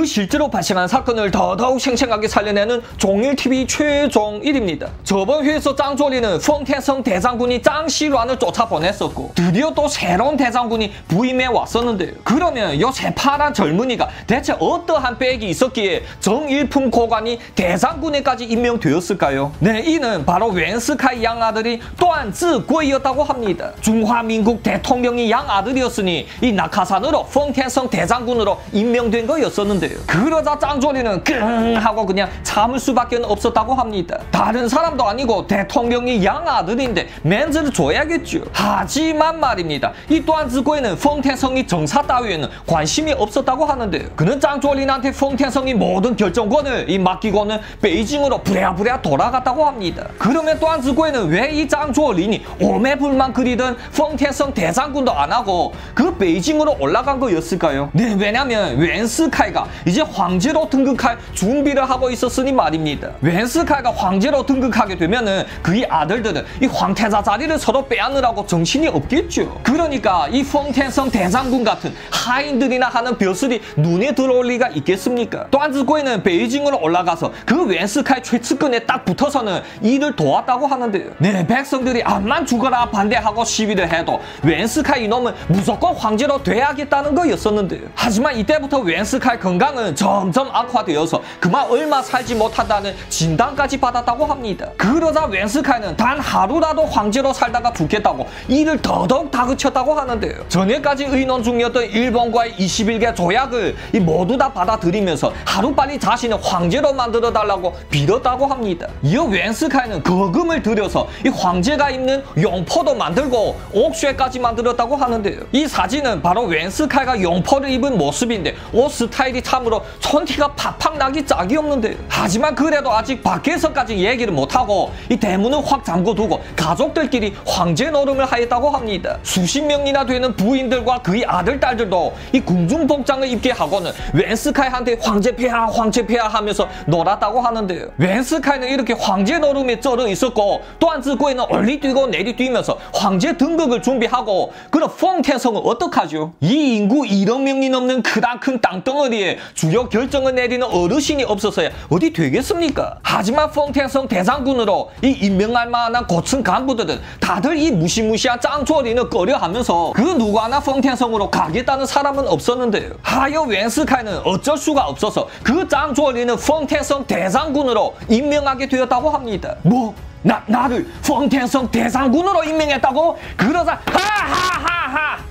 그 실제로 발생한 사건을 더더욱 생생하게 살려내는 종일TV 최종 1입니다. 저번 회에서 짱조리는 펑태성 대장군이 짱시란을 쫓아보냈었고 드디어 또 새로운 대장군이 부임해 왔었는데요. 그러면 요 새파란 젊은이가 대체 어떠한 백이 있었기에 정일품 고관이 대장군에까지 임명되었을까요? 네, 이는 바로 웬스카이 양 아들이 또한 즈고이였다고 합니다. 중화민국 대통령이 양 아들이었으니 이 낙하산으로 펑태성 대장군으로 임명된 거였었는데 요. 그러자 짱조리는 끙 하고 그냥 참을 수밖에 없었다고 합니다. 다른 사람도 아니고 대통령이 양 아들인데 맨즈를 줘야겠죠. 하지만 말입니다. 이 또한 즈고에는 펑태성이 정사 따위에는 관심이 없었다고 하는데요. 그는 짱조린한테 펑태성이 모든 결정권을 이 맡기고는 베이징으로 부랴부랴 돌아갔다고 합니다. 그러면 또한 즈고에는 왜 이 짱조린이 오매불만 그리던 펑태성 대장군도 안 하고 그 베이징으로 올라간 거였을까요? 네, 왜냐면 웬스카이가 이제 황제로 등극할 준비를 하고 있었으니 말입니다. 웬스카이가 황제로 등극하게 되면은 그의 아들들은 이 황태자 자리를 서로 빼앗느라고 정신이 없겠죠. 그러니까 이 펑텐성 대장군 같은 하인들이나 하는 벼슬이 눈에 들어올 리가 있겠습니까? 또한 즈고에는 베이징으로 올라가서 그 웬스카이 최측근에 딱 붙어서는 일을 도왔다고 하는데요. 네, 백성들이 암만 죽어라 반대하고 시위를 해도 웬스카이 이놈은 무조건 황제로 돼야겠다는 거였었는데요. 하지만 이때부터 웬스카이 건강 은 점점 악화되어서 그만 얼마 살지 못한다는 진단까지 받았다고 합니다. 그러자 웬스카이는 단 하루라도 황제로 살다가 죽겠다고 이를 더더욱 다그쳤다고 하는데요. 전에까지 의논 중이었던 일본과의 21개 조약을 모두 다 받아들이면서 하루빨리 자신을 황제로 만들어 달라고 빌었다고 합니다. 이어 웬스카이는 거금을 들여서 이 황제가 입는 용포도 만들고 옥쇠까지 만들었다고 하는데요. 이 사진은 바로 웬스카이가 용포를 입은 모습인데 옷 스타일이 참 으로 촌티가 팍팍 나기 짝이 없는데요. 하지만 그래도 아직 밖에서까지 얘기를 못하고 이 대문을 확 잠궈두고 가족들끼리 황제 노름을 하였다고 합니다. 수십 명이나 되는 부인들과 그의 아들, 딸들도 이 궁중 복장을 입게 하고는 웬스카이한테 황제 폐하, 황제 폐하 하면서 놀았다고 하는데요. 웬스카이는 이렇게 황제 노름에 쩔어 있었고 또한 즈고에는 얼리 뛰고 내리 뛰면서 황제 등극을 준비하고 그럼 펑텐성은 어떡하죠? 이 인구 1억 명이 넘는 크다큰 땅덩어리에 주요 결정을 내리는 어르신이 없어서야 어디 되겠습니까? 하지만 펑텐성 대장군으로 이 임명할 만한 고층 간부들은 다들 이 무시무시한 짱조리는 꺼려하면서 그 누구 하나 펑텐성으로 가겠다는 사람은 없었는데요. 하여 웬스카이는 어쩔 수가 없어서 그 짱조리는 펑텐성 대장군으로 임명하게 되었다고 합니다. 뭐? 나, 나를 펑텐성 대장군으로 임명했다고? 그러자 하하하하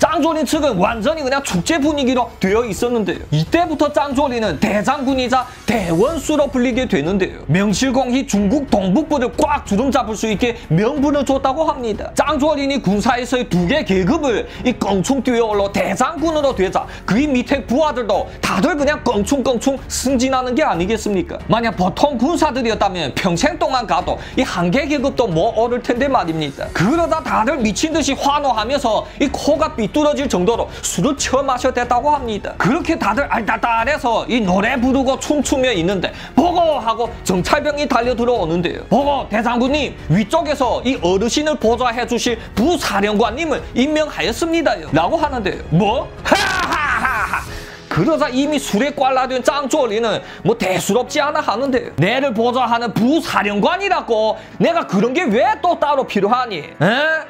짱조린 측은 완전히 그냥 축제 분위기로 되어 있었는데요. 이때부터 짱조린은 대장군이자 대원수로 불리게 되는데요. 명실공히 중국 동북부를 꽉 주름 잡을 수 있게 명분을 줬다고 합니다. 짱조린이 군사에서의 두 개 계급을 이 껑충 뛰어올라 대장군으로 되자 그의 밑에 부하들도 다들 그냥 껑충껑충 승진하는 게 아니겠습니까? 만약 보통 군사들이었다면 평생 동안 가도 이 한계 계급도 뭐 오를 텐데 말입니다. 그러다 다들 미친 듯이 환호하면서 이 코가 삐뚤 어질 정도로 술을 처 마셔댔다고 합니다. 그렇게 다들 알딸딸해서 이 노래 부르고 춤추며 있는데 보고 하고 정찰병이 달려 들어오는데요. 보고 대장군님 위쪽에서 이 어르신을 보좌해 주실 부사령관님을 임명하였습니다요. 라고 하는데요. 뭐? 하하하하 그러자 이미 술에 꽐라된 짱조리는 뭐 대수롭지 않아 하는데 내를 보좌하는 부사령관이라고 내가 그런 게 왜 또 따로 필요하니? 에?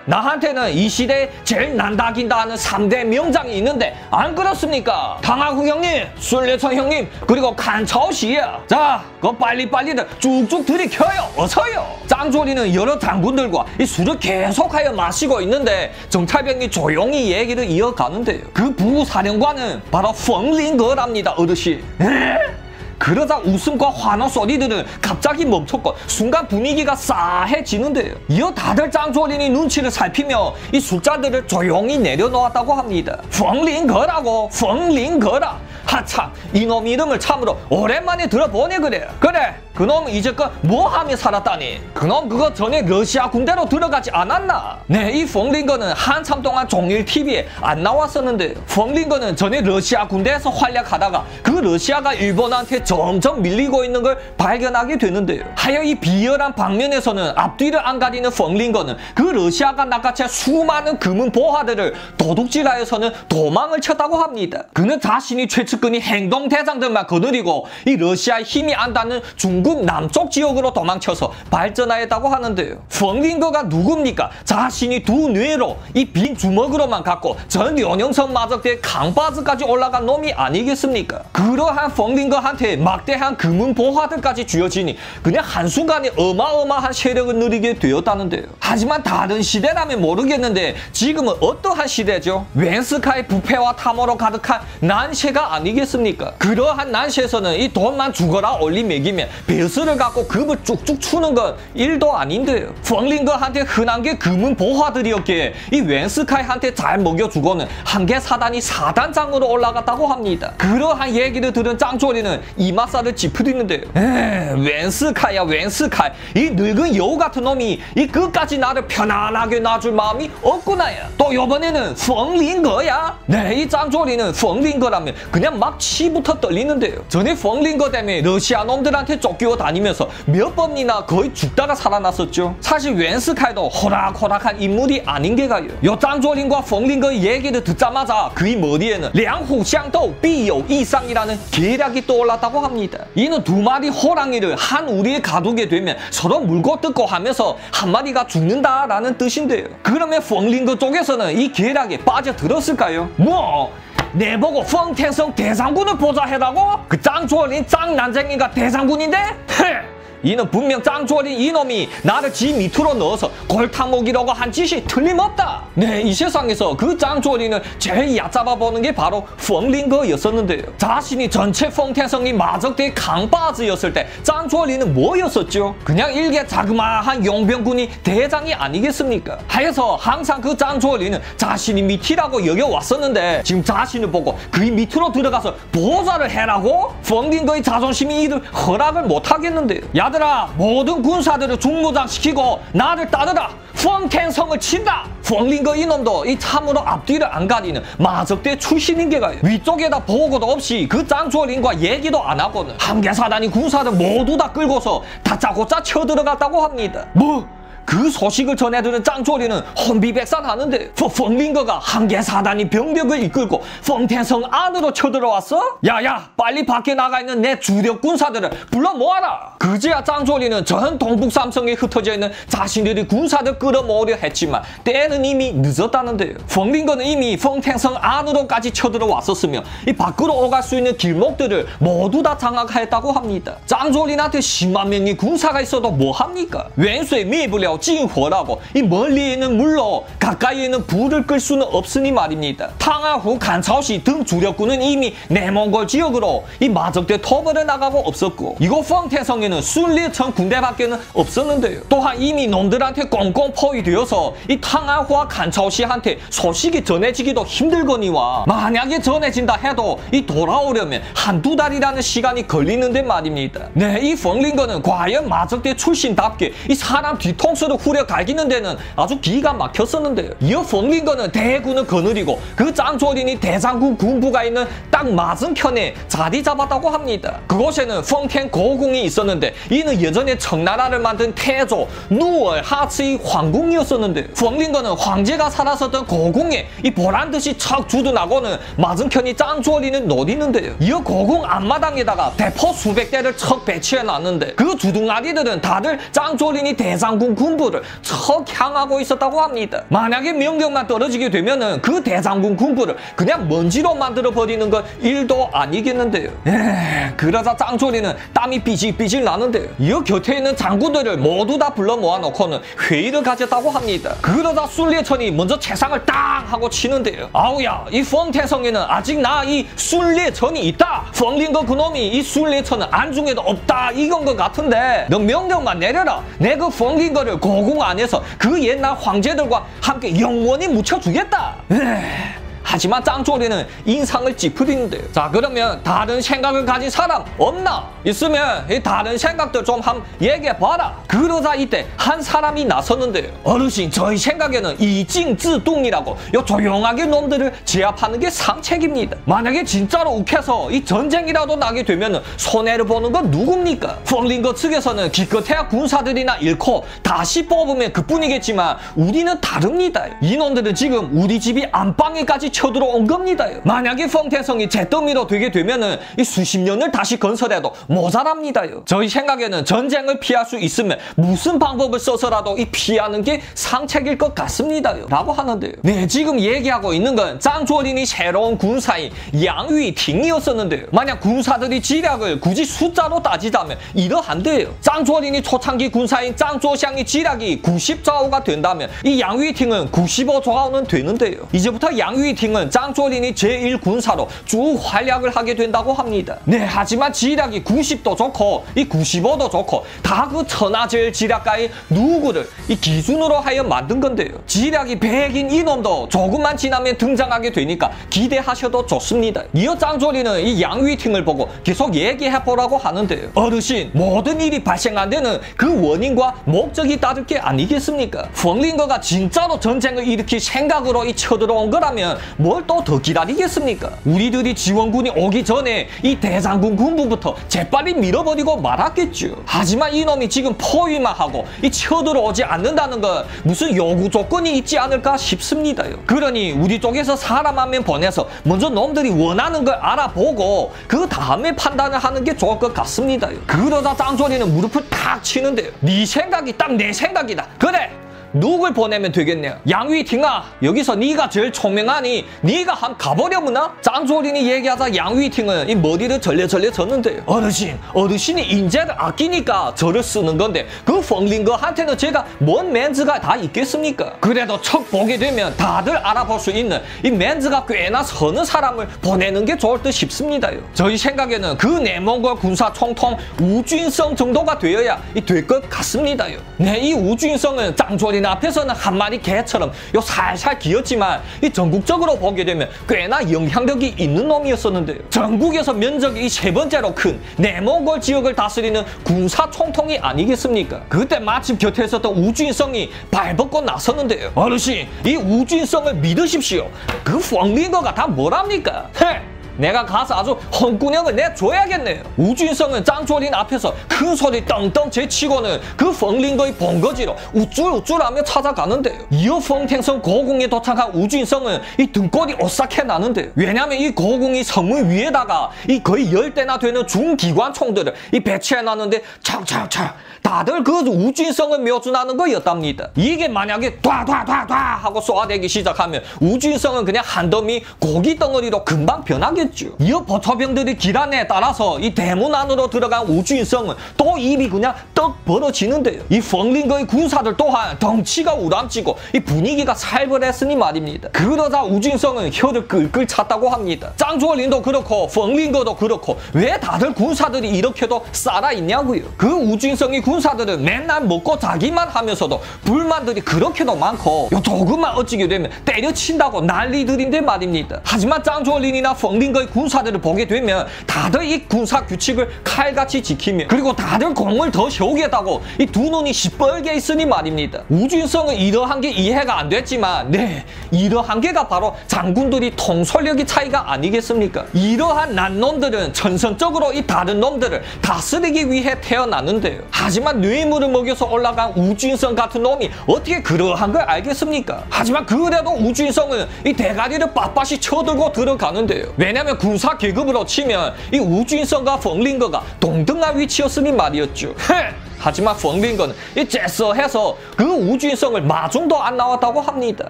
나한테는 이 시대에 제일 난다긴다 하는 3대 명장이 있는데 안 그렇습니까? 당하구 형님, 술래청 형님, 그리고 칸차오씨야. 자, 그 빨리빨리들 쭉쭉 들이켜요. 어서요. 짱조리는 여러 장군들과 이 술을 계속하여 마시고 있는데 정찰병이 조용히 얘기를 이어가는데요. 그 부사령관은 바로 펑 링거랍니다, 어르신. 에? 그러자 웃음과 환호 소리들은 갑자기 멈췄고 순간 분위기가 싸해지는데요. 이어 다들 짱조린이 눈치를 살피며 이 숫자들을 조용히 내려놓았다고 합니다. 펑링거라고 펑링거라. 하참 이놈 이름을 참으로 오랜만에 들어보네 그래. 그래 그놈 이제껏 뭐 하며 살았다니? 그놈 그거 전에 러시아 군대로 들어가지 않았나? 네, 이 펑링거는 한참 동안 종일 TV에 안 나왔었는데 펑링거는 전에 러시아 군대에서 활약하다가 그 러시아가 일본한테 점점 밀리고 있는 걸 발견하게 되는데요. 하여 이 비열한 방면에서는 앞뒤를 안 가리는 펑링거는 그 러시아가 낚아채 수많은 금은 보화들을 도둑질하여서는 도망을 쳤다고 합니다. 그는 자신이 최측 박스끈이 행동 대장들만 거느리고 이 러시아의 힘이 안닿는 중국 남쪽 지역으로 도망쳐서 발전하였다고 하는데요. 펑링거가 누굽니까? 자신이 두 뇌로 이 빈 주먹으로만 갖고 전 연영성 마적대 강바즈까지 올라간 놈이 아니겠습니까? 그러한 펑링거한테 막대한 금은 보화들까지 쥐어지니 그냥 한순간에 어마어마한 세력을 누리게 되었다는데요. 하지만 다른 시대라면 모르겠는데 지금은 어떠한 시대죠? 웬스카의 부패와 탐호로 가득한 난세가 아니 겠습니까? 그러한 난세에서는 이 돈만 죽어라 올리 매기면 배수를 갖고 금을 쭉쭉 추는 건 일도 아닌데요. 펑링거한테 흔한 게 금은 보화들이었기에 이 웬스카이한테 잘 먹여주고는 한계 사단이 사단장으로 올라갔다고 합니다. 그러한 얘기를 들은 짱조리는 이마살을 찌푸리는데요. 에 웬스카야 웬스카이 이 늙은 여우 같은 놈이 이 끝까지 나를 편안하게 놔줄 마음이 없구나야. 또 요번에는 펑링거야. 네, 이 짱조리는 펑링거라면 그냥 막 치부터 떨리는데요. 전에 펑링거 때문에 러시아 놈들한테 쫓겨 다니면서 몇 번이나 거의 죽다가 살아났었죠. 사실 웬스카이도 호락호락한 인물이 아닌 게 가요. 요 짱조린과 펑링거의 얘기를 듣자마자 그의 머리에는 량후샹도 비요 이상이라는 계략이 떠올랐다고 합니다. 이는 두 마리 호랑이를 한 우리에 가두게 되면 서로 물고 뜯고 하면서 한 마리가 죽는다라는 뜻인데요. 그러면 펑링거 쪽에서는 이 계략에 빠져들었을까요? 뭐 내보고 펑태성 대장군을 보자 해라고? 그 짱조린 짱 난쟁이가 대장군인데? 헤! 이는 분명 짱조린 이놈이 나를 지 밑으로 넣어서 골탕먹이라고 한 짓이 틀림없다. 네, 이 세상에서 그 짱조린을 제일 얕잡아 보는 게 바로 펑링거였었는데요. 자신이 전체 펑태성이 마적대 강바즈였을 때 짱조린은 뭐였었죠? 그냥 일개 자그마한 용병군이 대장이 아니겠습니까? 하여서 항상 그 짱조린은 자신이 밑이라고 여겨왔었는데 지금 자신을 보고 그 밑으로 들어가서 보좌를 해라고? 펑링거의 자존심이 이를 허락을 못하겠는데요. 야들아 모든 군사들을 중무장시키고 나를 따르라 펑텐성을 친다 펑링거 이놈도 이 참으로 앞뒤를 안 가리는 마적대 출신인 게가요 위쪽에다 보고도 없이 그 짱조린과 얘기도 안 하고는 한계사단이 군사들 모두 다 끌고서 다짜고짜 쳐들어갔다고 합니다 뭐? 그 소식을 전해들은 짱조리는 혼비백산하는데 펑링거가 한계 사단이 병력을 이끌고 펑텐성 안으로 쳐들어왔어? 야야 빨리 밖에 나가 있는 내 주력 군사들을 불러 모아라 그제야 짱조리는 전 동북 삼성에 흩어져 있는 자신들이 군사들 끌어모으려 했지만 때는 이미 늦었다는데요 펑링거는 이미 펑텐성 안으로까지 쳐들어왔었으며 이 밖으로 오갈 수 있는 길목들을 모두 다 장악하였다고 합니다 짱조린한테 10만 명의 군사가 있어도 뭐합니까? 왼수에 미불려 징호라고 이 멀리에 있는 물로 가까이에 있는 불을 끌 수는 없으니 말입니다. 탕하후 간차오시 등 주력군은 이미 내몽골 지역으로 이 마적대 터벌에 나가고 없었고 이곳 펑태성에는 순리천 군대밖에는 없었는데요. 또한 이미 놈들한테 꽁꽁 포위되어서 이 탕하후와 간차오시한테 소식이 전해지기도 힘들거니와 만약에 전해진다 해도 이 돌아오려면 한두 달이라는 시간이 걸리는데 말입니다. 네, 이 펑링거는 과연 마적대 출신답게 이 사람 뒤통수 스스로 후려 갈기는 데는 아주 기가 막혔었는데요. 이어 펑링거는 대군을 거느리고 그 짱조린이 대장군 군부가 있는 딱 맞은편에 자리 잡았다고 합니다. 그곳에는 펑텐 고궁이 있었는데 이는 예전에 청나라를 만든 태조 누얼 하츠의 황궁이었었는데 펑링거는 황제가 살았었던 고궁에 이 보란듯이 척 주둔하고는 맞은편이 짱조린을 노리는데요. 이어 고궁 앞마당에다가 대포 수백 대를 척 배치해 놨는데 그 주둥아리들은 다들 짱조린이 대장군 군 군부를 척 향하고 있었다고 합니다. 만약에 명령만 떨어지게 되면은 그 대장군 군부를 그냥 먼지로 만들어 버리는 건 일도 아니겠는데요. 에 그러자 짱조리는 땀이 삐질삐질 나는데요. 이 곁에 있는 장군들을 모두 다 불러 모아놓고는 회의를 가졌다고 합니다. 그러자 순례천이 먼저 채상을 딱 하고 치는데요. 아우야 이 펑태성에는 아직 나 이 순례천이 있다. 펑링거 그놈이 이 순례천은 안중에도 없다 이건 것 같은데 너 명령만 내려라. 내 그 펑링거를 고궁 안에서 그 옛날 황제들과 함께 영원히 묻혀주겠다. 에이. 하지만 짱조리는 인상을 찌푸리는데요. 자 그러면 다른 생각을 가진 사람 없나? 있으면 이 다른 생각들 좀함 얘기해봐라. 그러자 이때 한 사람이 나섰는데요. 어르신 저희 생각에는 이징즈동이라고 요 조용하게 놈들을 제압하는 게 상책입니다. 만약에 진짜로 욱해서 이 전쟁이라도 나게 되면 손해를 보는 건 누굽니까? 펑링거 측에서는 기껏해야 군사들이나 잃고 다시 뽑으면 그뿐이겠지만 우리는 다릅니다. 이놈들은 지금 우리 집이 안방에까지 쳐들어온 겁니다요. 만약에 펑태성이 잿더미로 되게 되면은 이 수십 년을 다시 건설해도 모자랍니다요. 저희 생각에는 전쟁을 피할 수 있으면 무슨 방법을 써서라도 이 피하는 게 상책일 것 같습니다요. 라고 하는데요. 네, 지금 얘기하고 있는 건 짱조린이 새로운 군사인 양위팅이었었는데요. 만약 군사들이 지략을 굳이 숫자로 따지자면 이러한데요. 짱조린이 초창기 군사인 짱조샹이 지략이 90좌우가 된다면 이 양위팅은 95좌우는 되는데요. 이제부터 양위 팅은 짱조린이 제1군사로 쭉 활약을 하게 된다고 합니다. 네, 하지만 지략이 90도 좋고 이 95도 좋고 다 그 천하제일 지략가의 누구를 이 기준으로 하여 만든 건데요. 지략이 100인 이놈도 조금만 지나면 등장하게 되니까 기대하셔도 좋습니다. 이어 짱조리는 이 양위팅을 보고 계속 얘기해보라고 하는데요. 어르신, 모든 일이 발생한 데는 그 원인과 목적이 따를 게 아니겠습니까? 펑링거가 진짜로 전쟁을 일으킬 생각으로 이 쳐들어온 거라면 뭘 또 더 기다리겠습니까? 우리들이 지원군이 오기 전에 이 대장군 군부부터 재빨리 밀어버리고 말았겠죠. 하지만 이놈이 지금 포위만 하고 이 쳐들어오지 않는다는 건 무슨 요구 조건이 있지 않을까 싶습니다요. 그러니 우리 쪽에서 사람 한 명 보내서 먼저 놈들이 원하는 걸 알아보고 그 다음에 판단을 하는 게 좋을 것 같습니다요. 그러다 짱조리는 무릎을 탁 치는데요. 네 생각이 딱 내 생각이다. 그래 누굴 보내면 되겠냐? 양위 팅아 여기서 네가 제일 총명하니 네가 한 가버려무나? 짱조린이 얘기하자 양위 팅은 이 머리를 절레절레 졌는데요. 어르신 어르신이 인재를 아끼니까 저를 쓰는 건데 그 펑링거한테는 제가 뭔 멘즈가 다 있겠습니까? 그래도 척 보게 되면 다들 알아볼 수 있는 이 멘즈가 꽤나 서는 사람을 보내는 게 좋을 듯 싶습니다요. 저희 생각에는 그 내몽골 군사 총통 우주인성 정도가 되어야 될 것 같습니다요. 네, 이 우주인성은 짱조린 앞에서는 한 마리 개처럼 요 살살 기었지만 이 전국적으로 보게 되면 꽤나 영향력이 있는 놈이었었는데요. 전국에서 면적이 이세 번째로 큰 내몽골 지역을 다스리는 군사 총통이 아니겠습니까? 그때 마침 곁에 있었던 우주인성이 발벗고 나섰는데요. 어르신, 이 우주인성을 믿으십시오. 그 펑링거가 다 뭐랍니까? 헤! 내가 가서 아주 헝구녕을 내줘야겠네요. 우주인성은 짱조린 앞에서 큰 소리 떵떵 제치고는 그 펑링거의 본거지로 우쭐우쭐하며 찾아가는데요. 이어 펑탱성 고궁에 도착한 우주인성은 이 등골이 오싹해 나는데요. 왜냐면 이 고궁이 성문 위에다가 이 거의 열대나 되는 중기관총들을 이 배치해놨는데 착착착 다들 그 우주인성을 묘준하는 거였답니다. 이게 만약에 쏴쏴쏴쏴 하고 쏘아대기 시작하면 우주인성은 그냥 한 더미 고기 덩어리로 금방 변하겠죠. 이어 버터병들이 기란에 따라서 이 대문 안으로 들어간 우주인성은 또 입이 그냥 떡 벌어지는데요. 이 펑링거의 군사들 또한 덩치가 우람지고 이 분위기가 살벌했으니 말입니다. 그러자 우주인성은 혀를 끌끌 찼다고 합니다. 짱조린도 그렇고 펑링거도 그렇고 왜 다들 군사들이 이렇게도 살아있냐고요. 그 우주인성의 군사들은 맨날 먹고 자기만 하면서도 불만들이 그렇게도 많고 요 조금만 어찌게 되면 때려친다고 난리들인데 말입니다. 하지만 짱조린이나 펑링거 의 군사들을 보게 되면 다들 이 군사 규칙을 칼같이 지키며 그리고 다들 공을 더 세우겠다고 이 두 눈이 시뻘게 있으니 말입니다. 우주인성은 이러한 게 이해가 안 됐지만 네 이러한 게가 바로 장군들이 통솔력의 차이가 아니겠습니까? 이러한 난놈들은 전선적으로 이 다른 놈들을 다스리기 위해 태어났는데요. 하지만 뇌물을 먹여서 올라간 우주인성 같은 놈이 어떻게 그러한 걸 알겠습니까? 하지만 그래도 우주인성은 이 대가리를 빳빳이 쳐들고 들어가는데요. 왜냐면 군사 계급으로 치면 이 우주인성과 펑링거가 동등한 위치였으니 말이었죠. 헤! 하지만 펑링거는 이 째서해서 그 우주인성을 마중도 안 나왔다고 합니다.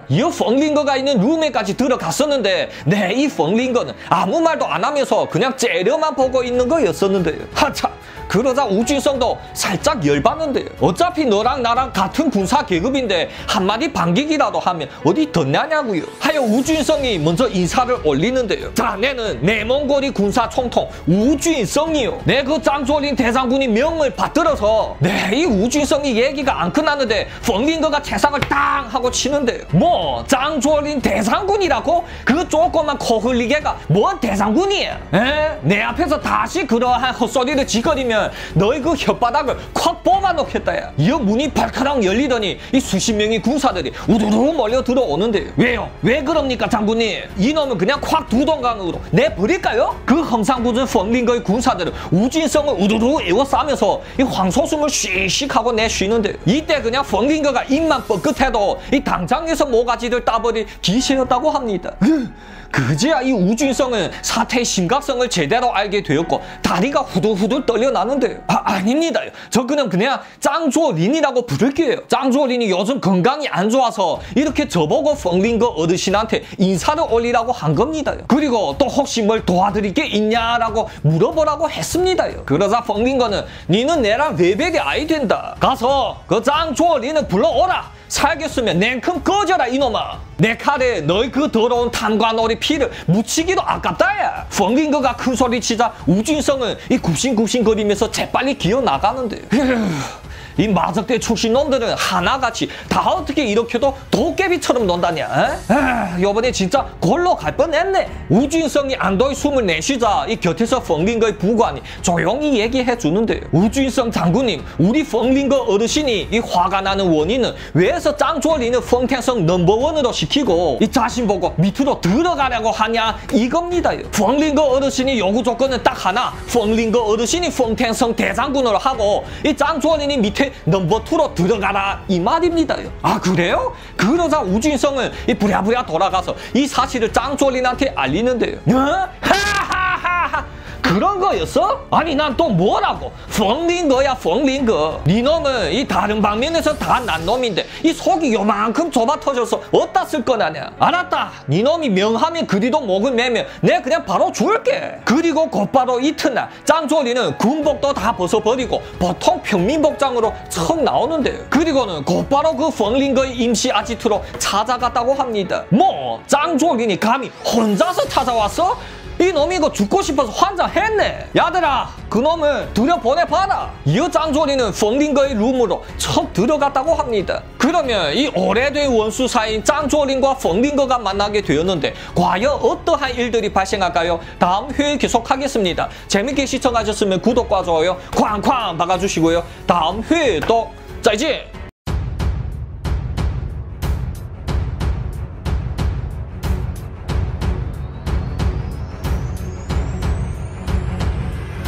이 펑링거가 있는 룸에까지 들어갔었는데 네, 이 펑링거는 아무 말도 안 하면서 그냥 째려만 보고 있는 거였었는데요. 하참 그러자 우주인성도 살짝 열받는데요. 어차피 너랑 나랑 같은 군사 계급인데 한마디 반격이라도 하면 어디 덧나냐고요. 하여 우주인성이 먼저 인사를 올리는데요. 자, 내는 내몽골이 군사 총통 우주인성이요. 내 그 짱조린 대장군이 명을 받들어서 네, 이 우주인성이 얘기가 안 끝났는데 펑링거가 채상을 땅 하고 치는데요. 뭐 짱조린 대장군이라고? 그 조그만 코 흘리개가 뭔 대장군이야? 에? 내 앞에서 다시 그러한 헛소리를 짓거리면 너희 그 혓바닥을 콱 뽑아놓겠다 야. 이 문이 발카락 열리더니 이 수십 명의 군사들이 우두루 몰려 들어오는데 왜요? 왜 그럽니까 장군님? 이놈은 그냥 콱 두동강으로 내버릴까요? 그 헝상구준 펑링거의 군사들은 우주인성을 우두루 에워싸면서 이 황소숨을 쉬쉬하고 내쉬는데 이때 그냥 펑링거가 입만 뻐끗해도 이 당장에서 모가지를 따버릴 기세였다고 합니다. 그제야 이 우준성은 사태의 심각성을 제대로 알게 되었고 다리가 후들후들 떨려나는데 아, 아닙니다. 저 그냥 그냥 짱조린이라고 부를게요. 짱조린이 요즘 건강이 안 좋아서 이렇게 저보고 펑링거 어르신한테 인사를 올리라고 한 겁니다. 그리고 또 혹시 뭘 도와드릴 게 있냐라고 물어보라고 했습니다. 그러자 펑링거는 니는 내랑 레벨이 아이 된다. 가서 그 짱조린을 불러오라. 살겠으면 냉큼 꺼져라 이놈아 내 칼에 너희 그 더러운 탐관오리 피를 묻히기도 아깝다 야. 펑링거가 큰 소리 치자 우진성은 이 굽신굽신거리면서 재빨리 기어나가는데 이 마적대 출신 놈들은 하나같이 다 어떻게 이렇게도 도깨비처럼 논다냐 에? 요번에 진짜 골로 갈 뻔했네. 우준성이 안도의 숨을 내쉬자 이 곁에서 펑링거의 부관이 조용히 얘기해 주는데 우준성 장군님 우리 펑링거 어르신이 이 화가 나는 원인은 왜서 짱조리는 펑탱성 넘버원으로 시키고 이 자신 보고 밑으로 들어가려고 하냐 이겁니다 펑링거 어르신이 요구 조건은 딱 하나. 펑링거 어르신이 펑탱성 대장군으로 하고 이 짱조리니 밑에 넘버 투로 들어가라 이 말입니다. 아 그래요? 그러자 우진성은 이 부랴부랴 돌아가서 이 사실을 짱졸린한테 알리는데요. 어? 그런 거였어? 아니 난 또 뭐라고? 펑링거야 펑링거 니 놈은 이 다른 방면에서 다 난 놈인데 이 속이 요만큼 좁아 터져서 어디다 쓸 거냐냐 알았다 니 놈이 명하면 그리도 목을 매면 내 그냥 바로 줄게 그리고 곧바로 이튿날 짱조리는 군복도 다 벗어버리고 보통 평민복장으로 척 나오는데 그리고는 곧바로 그 펑링거의 임시 아지트로 찾아갔다고 합니다 뭐 짱조리니 감히 혼자서 찾아왔어? 이 놈이 이거 죽고 싶어서 환장했네. 야들아, 그 놈을 들여보내봐라. 이어 짱조리는 펑링거의 룸으로 척 들어갔다고 합니다. 그러면 이 오래된 원수 사이인 짱조린과 펑링거가 만나게 되었는데 과연 어떠한 일들이 발생할까요? 다음 회에 계속하겠습니다. 재밌게 시청하셨으면 구독과 좋아요 쾅쾅 박아주시고요. 다음 회에 또再见。